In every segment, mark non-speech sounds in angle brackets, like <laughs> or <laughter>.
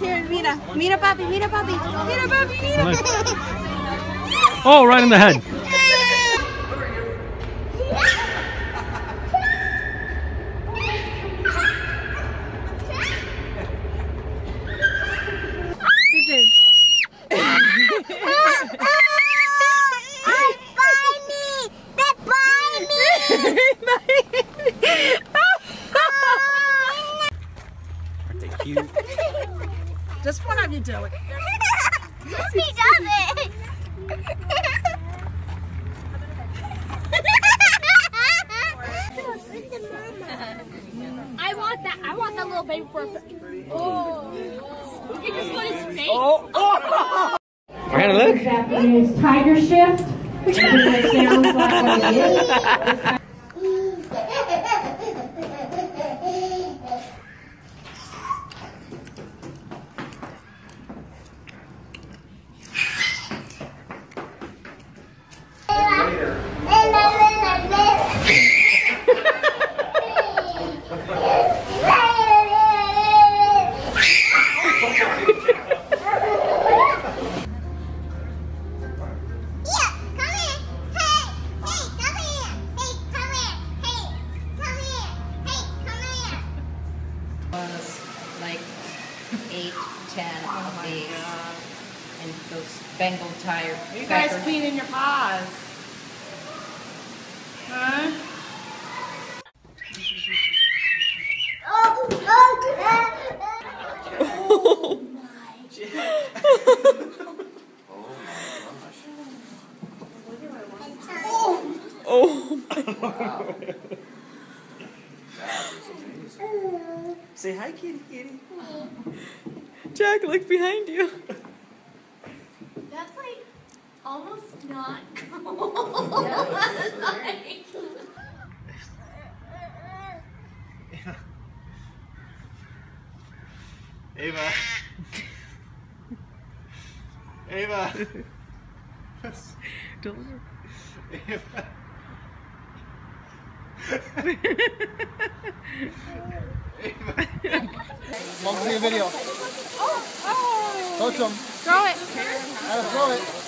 Here, mira. Mira, papi, mira, papi. Mira, papi, mira. Oh, right in the head. Little baby for. Oh. You can just put his face. Oh. Miranda, look. Japanese tiger shift. <laughs> which sounds like what it is. Those Bengal tiger. You guys crackers. cleaning your paws. Huh? Oh. Oh Say hi, kitty, kitty. Jack, look behind you. That's like almost not <laughs> cool. Like- Ava. Ava. Don't. Ava. <laughs> Ava. Mom, see a video. Coach him. Throw it. Gotta throw it.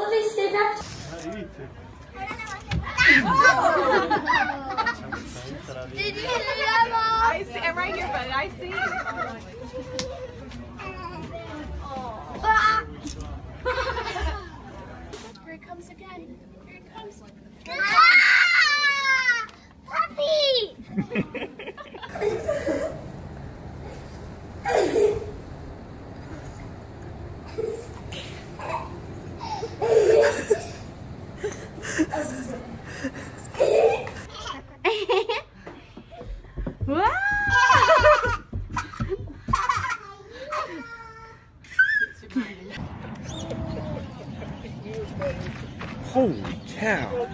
Let me stay back. Did you see that, I see. I'm right here, but I see. Here it comes again. Here it comes. Ah! Puppy! Holy cow.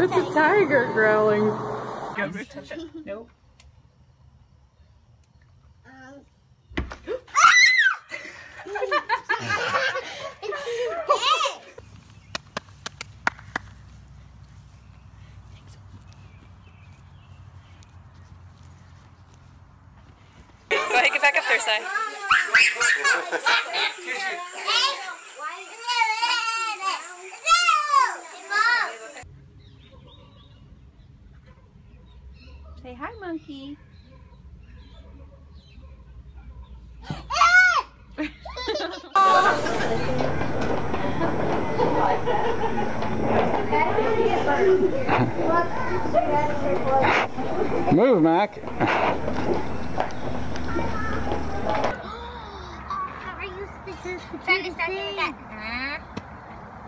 It's a tiger growling. Nope. Go ahead, get back up there, Si. Say hi, monkey. Move, Mac. Try to start doing that.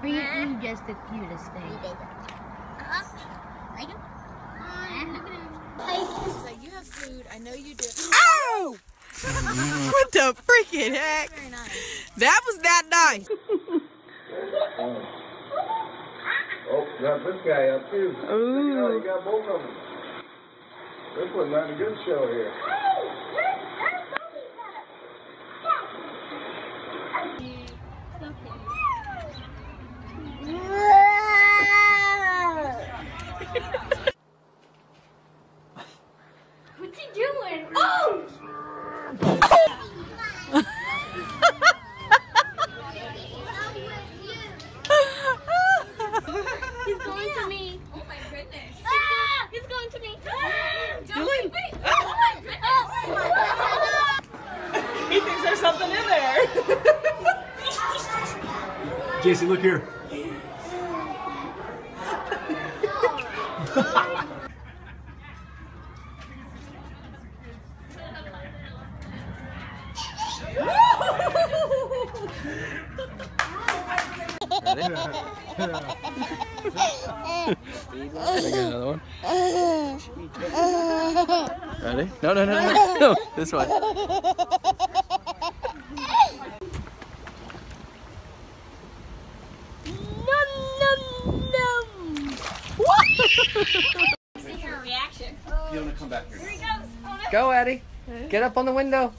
Or you, you just the cutest thing. Like him? Like, you have food. I know you do. Ow! <laughs> what the freaking heck? That was that nice. <laughs> Oh, got this guy up too. Ooh. You got both of them. This was not a good show here. What's he doing? Oh! He's going to me. Oh my goodness. Ah! He's going to me. Ah! Wait, wait. Oh, oh my goodness. He thinks there's something in there. Jason, look here. <laughs> Oh. I got another one. Ready? No, no, no, no, no. <laughs> This way. Num num num. See her reaction. You want to come back here? Here he goes. Oh, no. Go, Eddie. Get up on the window.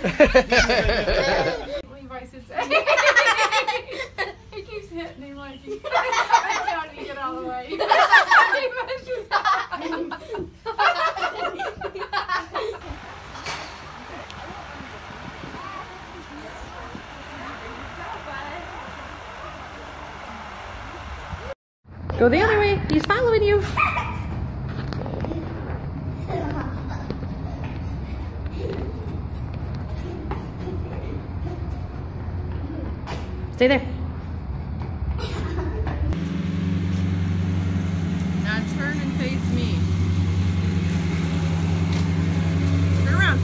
<laughs> Levi's his <laughs> Keeps hitting him like he's telling you, get all the way. <laughs> Go the other way. He's following you. Stay there. Now turn and face me. Turn around.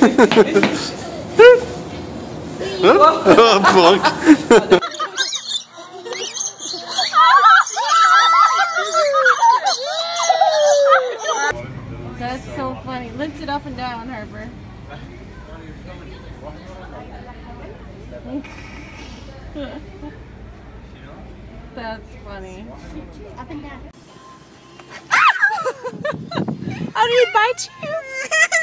That's so funny. Lift it up and down, Harper. That's funny. Up and down. <laughs> Bite you? <laughs>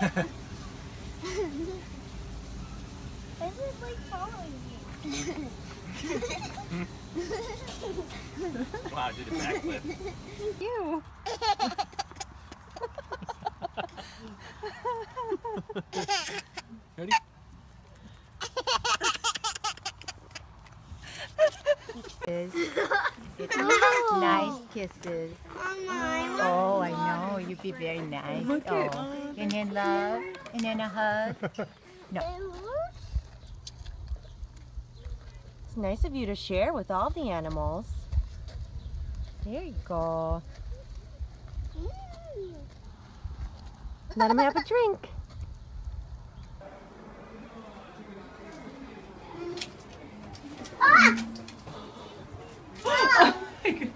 This is like following me. <laughs> Wow, I did a backflip. You. <laughs> Ready? <laughs> Nice kisses. Oh, I oh, know. You'd be very nice. Oh. And then love. And then a hug. <laughs> It's nice of you to share with all the animals. There you go. Let him have a drink. <laughs> Pick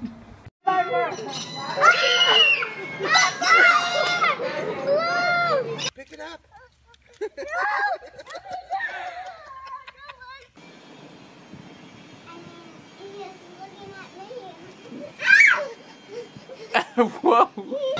it up. Whoa. <laughs>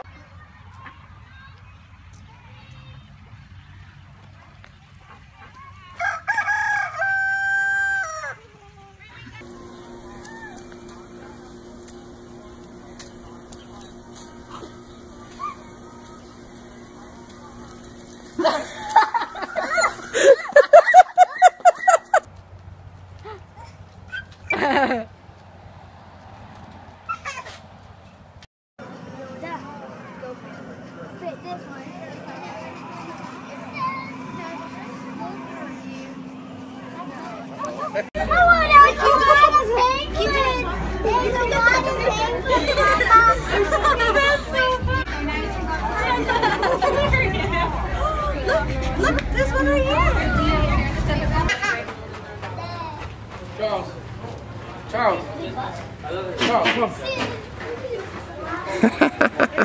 Charles, come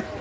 <laughs> <laughs>